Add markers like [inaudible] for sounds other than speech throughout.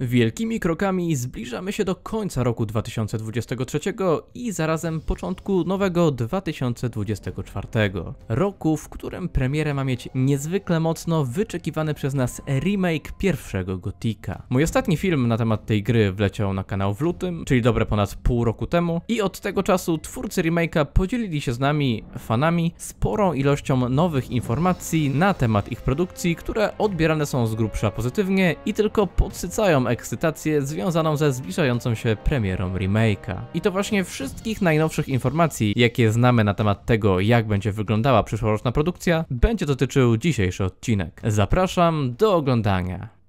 Wielkimi krokami zbliżamy się do końca roku 2023 i zarazem początku nowego 2024. Roku, w którym premierę ma mieć niezwykle mocno wyczekiwany przez nas remake pierwszego Gotika. Mój ostatni film na temat tej gry wleciał na kanał w lutym, czyli dobre ponad pół roku temu i od tego czasu twórcy remake'a podzielili się z nami, fanami, sporą ilością nowych informacji na temat ich produkcji, które odbierane są z grubsza pozytywnie i tylko podsycają ekscytację związaną ze zbliżającą się premierą remake'a. I to właśnie wszystkich najnowszych informacji, jakie znamy na temat tego, jak będzie wyglądała przyszłoroczna produkcja, będzie dotyczył dzisiejszy odcinek. Zapraszam do oglądania.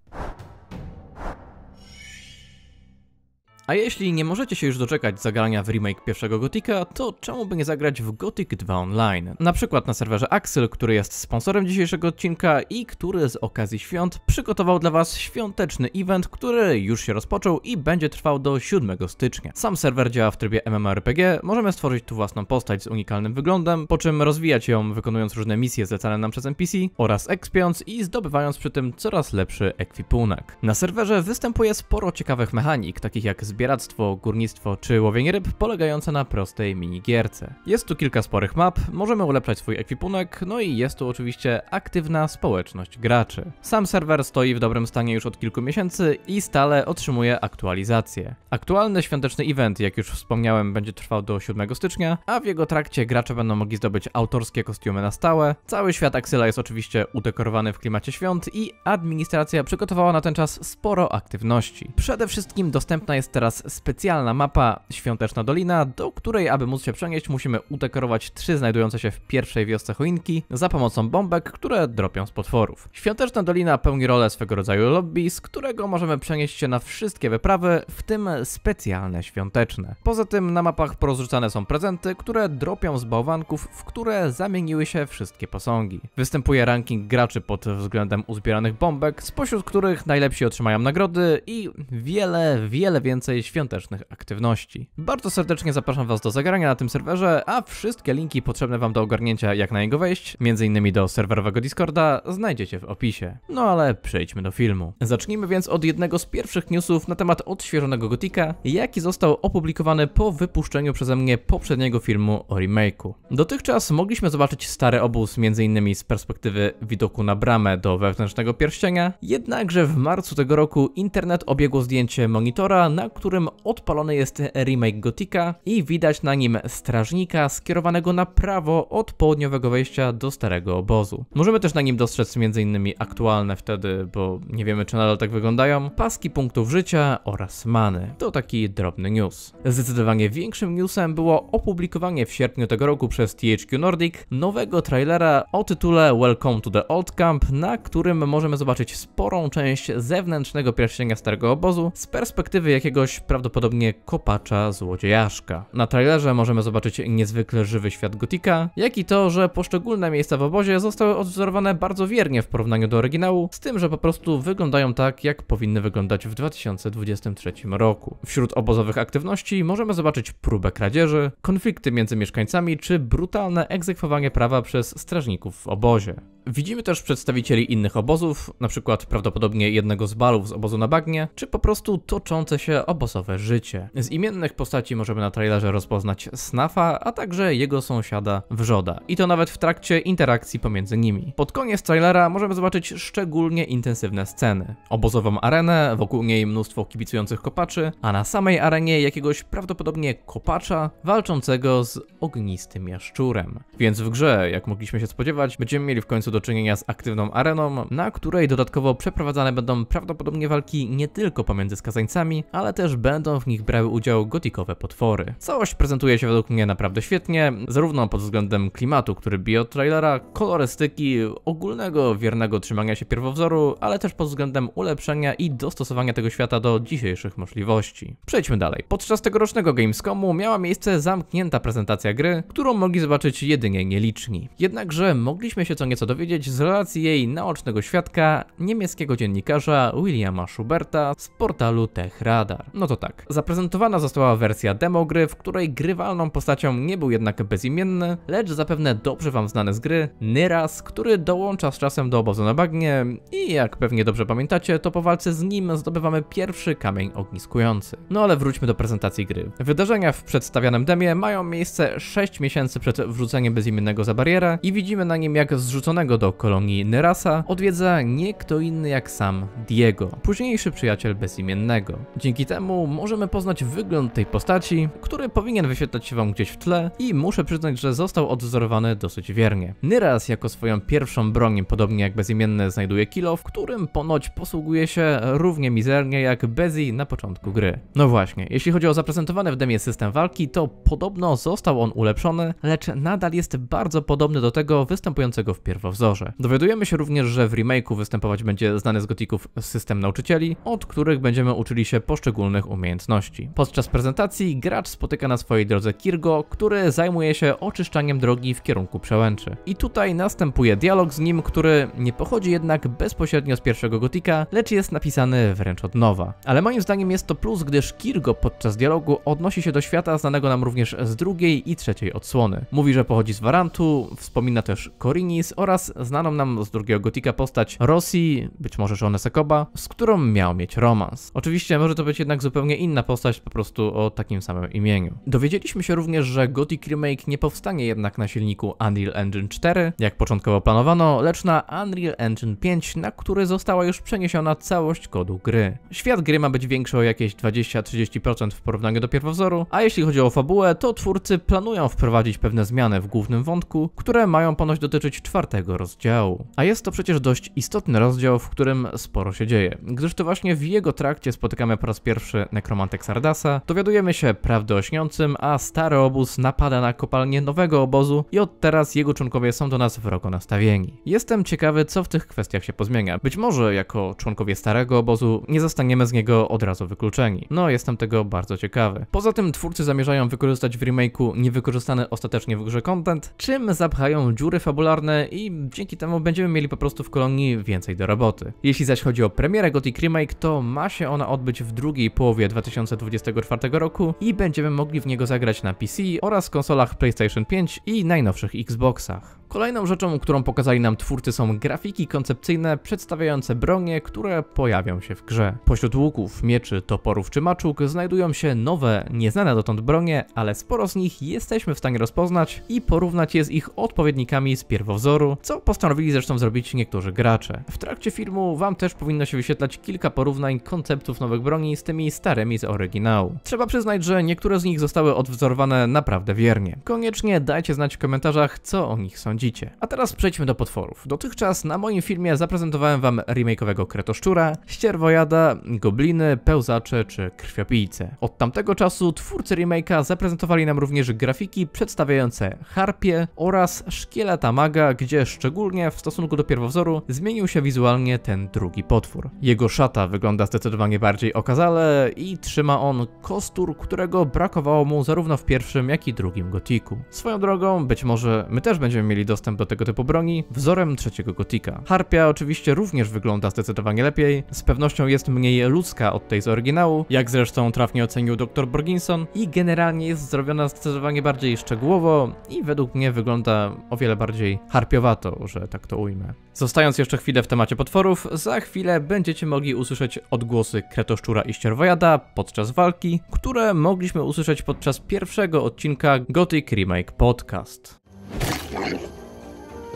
A jeśli nie możecie się już doczekać zagrania w remake pierwszego Gotika, to czemu by nie zagrać w Gothic 2 Online? Na przykład na serwerze Axel, który jest sponsorem dzisiejszego odcinka i który z okazji świąt przygotował dla Was świąteczny event, który już się rozpoczął i będzie trwał do 7 stycznia. Sam serwer działa w trybie MMORPG, możemy stworzyć tu własną postać z unikalnym wyglądem, po czym rozwijać ją wykonując różne misje zlecane nam przez NPC oraz expiąc i zdobywając przy tym coraz lepszy ekwipunek. Na serwerze występuje sporo ciekawych mechanik, takich jak zbieranie zbieractwo, górnictwo czy łowienie ryb polegające na prostej minigierce. Jest tu kilka sporych map, możemy ulepszać swój ekwipunek, no i jest tu oczywiście aktywna społeczność graczy. Sam serwer stoi w dobrym stanie już od kilku miesięcy i stale otrzymuje aktualizacje. Aktualny świąteczny event, jak już wspomniałem, będzie trwał do 7 stycznia, a w jego trakcie gracze będą mogli zdobyć autorskie kostiumy na stałe. Cały świat Axela jest oczywiście udekorowany w klimacie świąt i administracja przygotowała na ten czas sporo aktywności. Przede wszystkim dostępna jest teraz specjalna mapa Świąteczna Dolina, do której, aby móc się przenieść, musimy udekorować trzy znajdujące się w pierwszej wiosce choinki za pomocą bombek, które dropią z potworów. Świąteczna Dolina pełni rolę swego rodzaju lobby, z którego możemy przenieść się na wszystkie wyprawy, w tym specjalne świąteczne. Poza tym na mapach porozrzucane są prezenty, które dropią z bałwanków, w które zamieniły się wszystkie posągi. Występuje ranking graczy pod względem uzbieranych bombek, spośród których najlepsi otrzymają nagrody i wiele, wiele więcej świątecznych aktywności. Bardzo serdecznie zapraszam Was do zagrania na tym serwerze, a wszystkie linki potrzebne Wam do ogarnięcia jak na niego wejść, m.in. do serwerowego Discorda, znajdziecie w opisie. No ale przejdźmy do filmu. Zacznijmy więc od jednego z pierwszych newsów na temat odświeżonego Gotika, jaki został opublikowany po wypuszczeniu przeze mnie poprzedniego filmu o remake'u. Dotychczas mogliśmy zobaczyć stary obóz m.in. z perspektywy widoku na bramę do wewnętrznego pierścienia, jednakże w marcu tego roku internet obiegło zdjęcie monitora, na którym odpalony jest remake Gotika i widać na nim strażnika skierowanego na prawo od południowego wejścia do starego obozu. Możemy też na nim dostrzec m.in. aktualne wtedy, bo nie wiemy czy nadal tak wyglądają, paski punktów życia oraz many. To taki drobny news. Zdecydowanie większym newsem było opublikowanie w sierpniu tego roku przez THQ Nordic nowego trailera o tytule Welcome to the Old Camp, na którym możemy zobaczyć sporą część zewnętrznego pierścienia starego obozu z perspektywy jakiegoś prawdopodobnie kopacza złodziejaszka. Na trailerze możemy zobaczyć niezwykle żywy świat Gotika, jak i to, że poszczególne miejsca w obozie zostały odwzorowane bardzo wiernie w porównaniu do oryginału, z tym, że po prostu wyglądają tak, jak powinny wyglądać w 2023 roku. Wśród obozowych aktywności możemy zobaczyć próbę kradzieży, konflikty między mieszkańcami czy brutalne egzekwowanie prawa przez strażników w obozie. Widzimy też przedstawicieli innych obozów, na przykład prawdopodobnie jednego z balów z obozu na bagnie, czy po prostu toczące się obozowe życie. Z imiennych postaci możemy na trailerze rozpoznać Snafa, a także jego sąsiada Wrzoda. I to nawet w trakcie interakcji pomiędzy nimi. Pod koniec trailera możemy zobaczyć szczególnie intensywne sceny. Obozową arenę, wokół niej mnóstwo kibicujących kopaczy, a na samej arenie jakiegoś prawdopodobnie kopacza walczącego z ognistym jaszczurem. Więc w grze, jak mogliśmy się spodziewać, będziemy mieli w końcu do czynienia z aktywną areną, na której dodatkowo przeprowadzane będą prawdopodobnie walki nie tylko pomiędzy skazańcami, ale też będą w nich brały udział gotikowe potwory. Całość prezentuje się według mnie naprawdę świetnie, zarówno pod względem klimatu, który bije od trailera, kolorystyki, ogólnego wiernego trzymania się pierwowzoru, ale też pod względem ulepszenia i dostosowania tego świata do dzisiejszych możliwości. Przejdźmy dalej. Podczas tegorocznego Gamescomu miała miejsce zamknięta prezentacja gry, którą mogli zobaczyć jedynie nieliczni. Jednakże mogliśmy się co nieco dowiedzieć dowiedzieć z relacji jej naocznego świadka, niemieckiego dziennikarza Williama Schuberta z portalu TechRadar. No to tak, zaprezentowana została wersja demo gry, w której grywalną postacią nie był jednak bezimienny, lecz zapewne dobrze wam znany z gry Nyras, który dołącza z czasem do obozu na bagnie i jak pewnie dobrze pamiętacie, to po walce z nim zdobywamy pierwszy kamień ogniskujący. No ale wróćmy do prezentacji gry. Wydarzenia w przedstawianym demie mają miejsce 6 miesięcy przed wrzuceniem bezimiennego za barierę i widzimy na nim jak zrzuconego do kolonii Nyrasa odwiedza nie kto inny jak sam Diego, późniejszy przyjaciel bezimiennego. Dzięki temu możemy poznać wygląd tej postaci, który powinien wyświetlać się wam gdzieś w tle i muszę przyznać, że został odwzorowany dosyć wiernie. Nyras jako swoją pierwszą broń, podobnie jak bezimienny, znajduje kilo, w którym ponoć posługuje się równie mizernie jak Bezi na początku gry. No właśnie, jeśli chodzi o zaprezentowany w demie system walki, to podobno został on ulepszony, lecz nadal jest bardzo podobny do tego występującego w pierwowzorze. Dowiadujemy się również, że w remake'u występować będzie znany z gotików system nauczycieli, od których będziemy uczyli się poszczególnych umiejętności. Podczas prezentacji gracz spotyka na swojej drodze Kirgo, który zajmuje się oczyszczaniem drogi w kierunku przełęczy. I tutaj następuje dialog z nim, który nie pochodzi jednak bezpośrednio z pierwszego gotika, lecz jest napisany wręcz od nowa. Ale moim zdaniem jest to plus, gdyż Kirgo podczas dialogu odnosi się do świata znanego nam również z drugiej i trzeciej odsłony. Mówi, że pochodzi z Warantu, wspomina też Korinis oraz znaną nam z drugiego gotika postać Rosji, być może żonę Sekoba, z którą miał mieć romans. Oczywiście może to być jednak zupełnie inna postać, po prostu o takim samym imieniu. Dowiedzieliśmy się również, że Gothic Remake nie powstanie jednak na silniku Unreal Engine 4, jak początkowo planowano, lecz na Unreal Engine 5, na który została już przeniesiona całość kodu gry. Świat gry ma być większy o jakieś 20-30% w porównaniu do pierwowzoru, a jeśli chodzi o fabułę, to twórcy planują wprowadzić pewne zmiany w głównym wątku, które mają ponoć dotyczyć czwartego rozdziału. A jest to przecież dość istotny rozdział, w którym sporo się dzieje, gdyż to właśnie w jego trakcie spotykamy po raz pierwszy nekromantek Sardasa, dowiadujemy się prawdy o śniącym, a stary obóz napada na kopalnię nowego obozu i od teraz jego członkowie są do nas wrogo nastawieni. Jestem ciekawy, co w tych kwestiach się pozmienia. Być może jako członkowie starego obozu nie zostaniemy z niego od razu wykluczeni. No, jestem tego bardzo ciekawy. Poza tym twórcy zamierzają wykorzystać w remake'u niewykorzystany ostatecznie w grze content, czym zapchają dziury fabularne i dzięki temu będziemy mieli po prostu w kolonii więcej do roboty. Jeśli zaś chodzi o premierę Gothic Remake, to ma się ona odbyć w drugiej połowie 2024 roku i będziemy mogli w niego zagrać na PC oraz konsolach PlayStation 5 i najnowszych Xboxach. Kolejną rzeczą, którą pokazali nam twórcy są grafiki koncepcyjne przedstawiające bronie, które pojawią się w grze. Pośród łuków, mieczy, toporów czy maczug znajdują się nowe, nieznane dotąd bronie, ale sporo z nich jesteśmy w stanie rozpoznać i porównać je z ich odpowiednikami z pierwowzoru, co postanowili zresztą zrobić niektórzy gracze. W trakcie filmu wam też powinno się wyświetlać kilka porównań konceptów nowych broni z tymi starymi z oryginału. Trzeba przyznać, że niektóre z nich zostały odwzorowane naprawdę wiernie. Koniecznie dajcie znać w komentarzach, co o nich sądzicie. A teraz przejdźmy do potworów. Dotychczas na moim filmie zaprezentowałem wam remake'owego kretoszczura, ścierwojada, gobliny, pełzacze czy krwiopijce. Od tamtego czasu twórcy remake'a zaprezentowali nam również grafiki przedstawiające harpie oraz szkieleta maga, gdzie szczególnie w stosunku do pierwowzoru zmienił się wizualnie ten drugi potwór. Jego szata wygląda zdecydowanie bardziej okazale i trzyma on kostur, którego brakowało mu zarówno w pierwszym, jak i drugim gotiku. Swoją drogą, być może my też będziemy mieli dostęp do tego typu broni wzorem trzeciego gotika. Harpia oczywiście również wygląda zdecydowanie lepiej, z pewnością jest mniej ludzka od tej z oryginału, jak zresztą trafnie ocenił dr Borginson i generalnie jest zrobiona zdecydowanie bardziej szczegółowo i według mnie wygląda o wiele bardziej harpiowato, że tak to ujmę. Zostając jeszcze chwilę w temacie potworów, za chwilę będziecie mogli usłyszeć odgłosy kretoszczura i ścierwojada podczas walki, które mogliśmy usłyszeć podczas pierwszego odcinka Gothic Remake Podcast.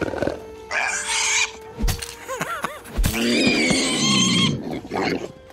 Yeah. [laughs]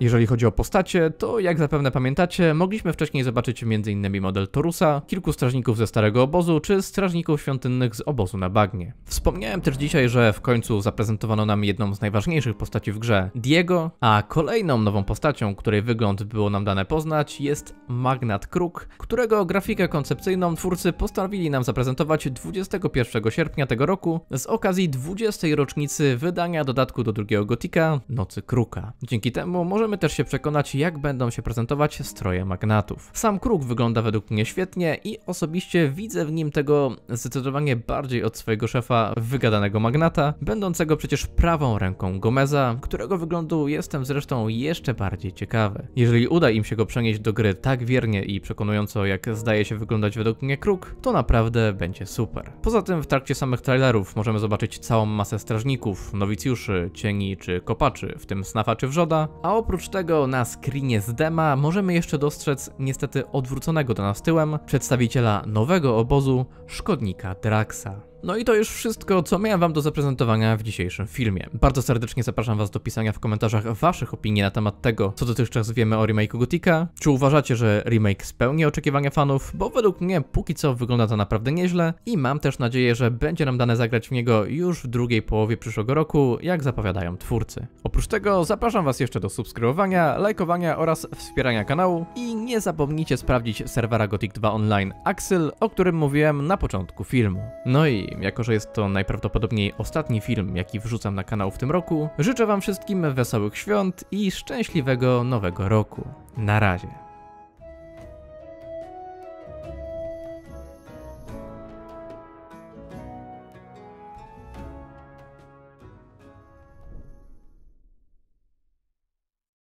Jeżeli chodzi o postacie, to jak zapewne pamiętacie, mogliśmy wcześniej zobaczyć m.in. model Torusa, kilku strażników ze starego obozu, czy strażników świątynnych z obozu na bagnie. Wspomniałem też dzisiaj, że w końcu zaprezentowano nam jedną z najważniejszych postaci w grze, Diego, a kolejną nową postacią, której wygląd było nam dane poznać, jest Magnat Kruk, którego grafikę koncepcyjną twórcy postanowili nam zaprezentować 21 sierpnia tego roku z okazji 20. rocznicy wydania dodatku do drugiego Gotika, Nocy Kruka. Dzięki temu możemy możemy też się przekonać, jak będą się prezentować stroje magnatów. Sam kruk wygląda według mnie świetnie i osobiście widzę w nim tego zdecydowanie bardziej od swojego szefa wygadanego magnata, będącego przecież prawą ręką Gomeza, którego wyglądu jestem zresztą jeszcze bardziej ciekawy. Jeżeli uda im się go przenieść do gry tak wiernie i przekonująco, jak zdaje się wyglądać według mnie kruk, to naprawdę będzie super. Poza tym w trakcie samych trailerów możemy zobaczyć całą masę strażników, nowicjuszy, cieni czy kopaczy, w tym snafa czy wrzoda, a oprócz tego na screenie z dema możemy jeszcze dostrzec niestety odwróconego do nas tyłem przedstawiciela nowego obozu, szkodnika Draxa. No i to już wszystko, co miałem wam do zaprezentowania w dzisiejszym filmie. Bardzo serdecznie zapraszam was do pisania w komentarzach waszych opinii na temat tego, co dotychczas wiemy o remake'u Gotika. Czy uważacie, że remake spełni oczekiwania fanów? Bo według mnie póki co wygląda to naprawdę nieźle i mam też nadzieję, że będzie nam dane zagrać w niego już w drugiej połowie przyszłego roku, jak zapowiadają twórcy. Oprócz tego zapraszam was jeszcze do subskrybowania, lajkowania oraz wspierania kanału i nie zapomnijcie sprawdzić serwera Gothic 2 Online Axel, o którym mówiłem na początku filmu. No i jako że jest to najprawdopodobniej ostatni film, jaki wrzucam na kanał w tym roku, życzę Wam wszystkim wesołych świąt i szczęśliwego nowego roku. Na razie.